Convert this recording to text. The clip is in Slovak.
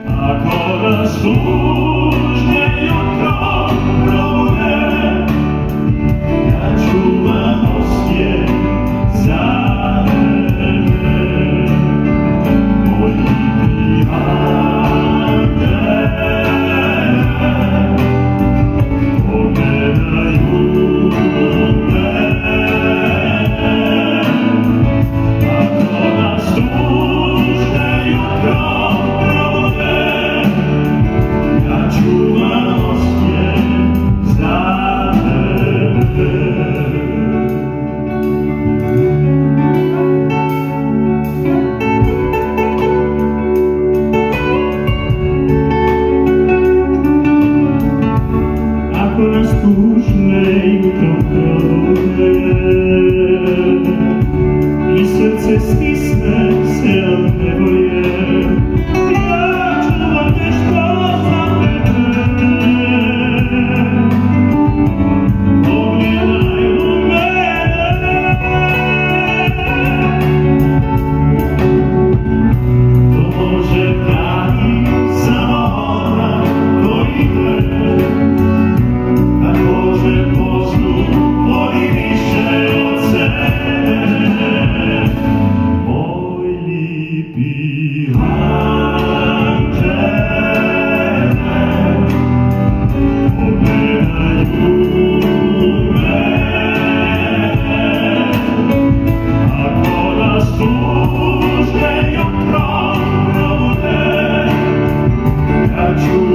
Agora sou skutnej utopione. I serce stisnę se od neboje. you.